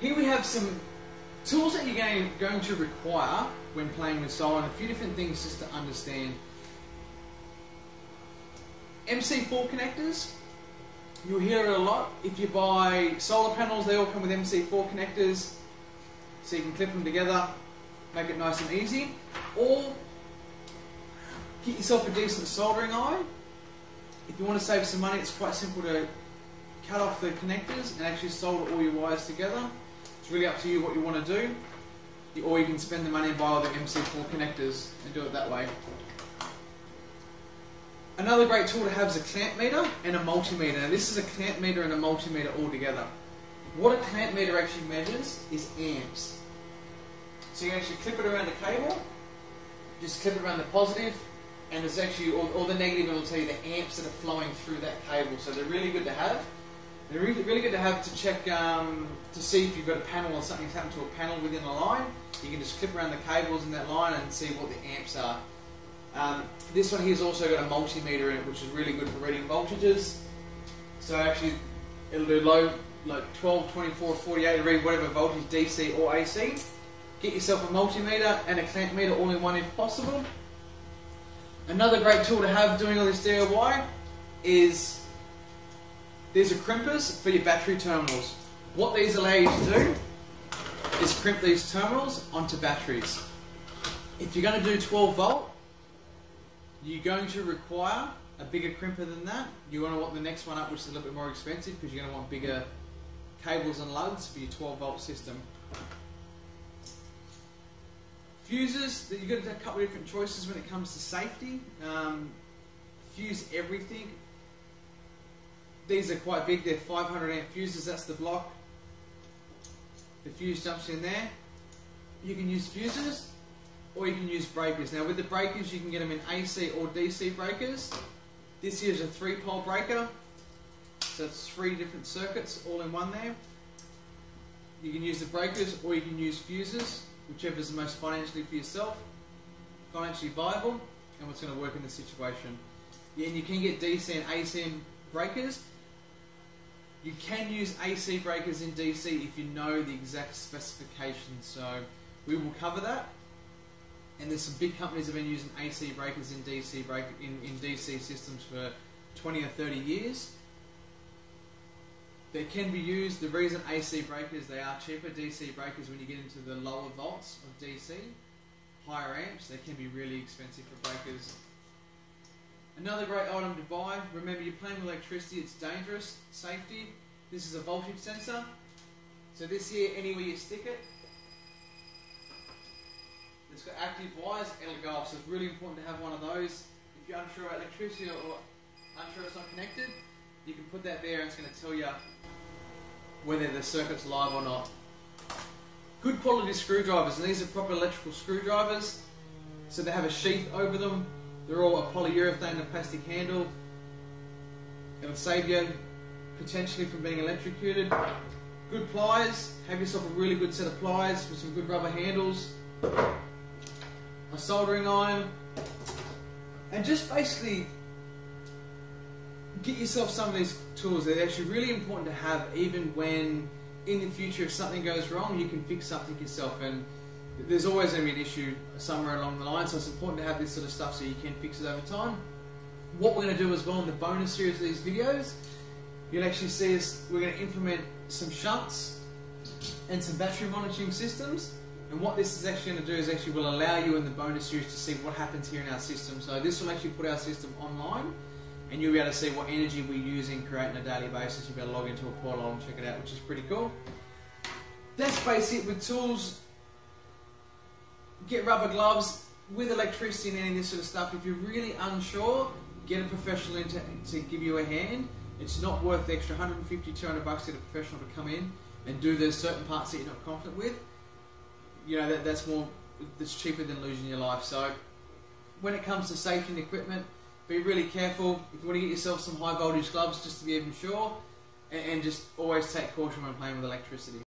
Here we have some tools that you're going, to require when playing with solar and a few different things just to understand. MC4 connectors, you'll hear it a lot. If you buy solar panels, they all come with MC4 connectors, so you can clip them together, make it nice and easy. Or get yourself a decent soldering iron. If you want to save some money, it's quite simple to cut off the connectors and actually solder all your wires together. It's really up to you what you want to do. Or you can spend the money and buy all the MC4 connectors and do it that way. Another great tool to have is a clamp meter and a multimeter. Now this is a clamp meter and a multimeter all together. What a clamp meter actually measures is amps. So you actually clip it around the cable, just clip it around the positive, and it's actually, all, or the negative will tell you the amps that are flowing through that cable. So they're really good to have. They're really, really good to have to check, um, to see if you've got a panel or something's happened to a panel within a line. You can just clip around the cables in that line and see what the amps are. Um, this one here's also got a multimeter in it, which is really good for reading voltages. So actually, it'll do low, like 12, 24, 48 to read whatever voltage, DC or AC. Get yourself a multimeter and a clamp meter all in one if possible. Another great tool to have doing all this DIY is these are crimpers for your battery terminals. What these allow you to do is crimp these terminals onto batteries. If you're going to do 12 volt, you're going to require a bigger crimper than that. You're going to want the next one up, which is a little bit more expensive because you're going to want bigger cables and lugs for your 12 volt system. Fuses, you've got a couple of different choices when it comes to safety. Um, fuse everything. These are quite big, they're 500 amp fuses, that's the block. The fuse jumps in there. You can use fuses or you can use breakers. Now with the breakers you can get them in AC or DC breakers. This here is a three pole breaker. So it's three different circuits all in one there. You can use the breakers or you can use fuses, whichever is the most financially for yourself, financially viable, and what's going to work in the situation. Yeah, and you can get DC and AC breakers. You can use AC breakers in DC if you know the exact specifications. So we will cover that and there's some big companies that have been using AC breakers in DC break in, in DC systems for 20 or 30 years. They can be used. The reason AC breakers they are cheaper DC breakers when you get into the lower volts of DC, higher amps, they can be really expensive for breakers. Another great item to buy. Remember, you're playing with electricity. It's dangerous. Safety. This is a voltage sensor. So this here, anywhere you stick it, it's got active wires it'll go off. So it's really important to have one of those. If you're unsure about electricity or unsure it's not connected, you can put that there and it's going to tell you whether the circuit's live or not. Good quality screwdrivers, and these are proper electrical screwdrivers. So they have a sheath over them. They're all a polyurethane and plastic handle. It'll save you potentially from being electrocuted. Good pliers. Have yourself a really good set of pliers with some good rubber handles a soldering iron, and just basically get yourself some of these tools. They're actually really important to have, even when in the future, if something goes wrong, you can fix something yourself. And there's always going to be an issue somewhere along the line, so it's important to have this sort of stuff so you can fix it over time. What we're going to do as well in the bonus series of these videos, you'll actually see us, we're going to implement some shunts and some battery monitoring systems and what this is actually going to do is actually will allow you in the bonus series to see what happens here in our system. So this will actually put our system online and you'll be able to see what energy we're using creating a daily basis. You'll be able to log into a portal and check it out, which is pretty cool. That's basically it with tools. Get rubber gloves with electricity and any of this sort of stuff. If you're really unsure, get a professional in to, to give you a hand. It's not worth the extra 150, 200 bucks to get a professional to come in and do those certain parts that you're not confident with you know that, that's more that's cheaper than losing your life. So when it comes to safety and equipment, be really careful. If you want to get yourself some high voltage gloves, just to be even sure, and, and just always take caution when playing with electricity.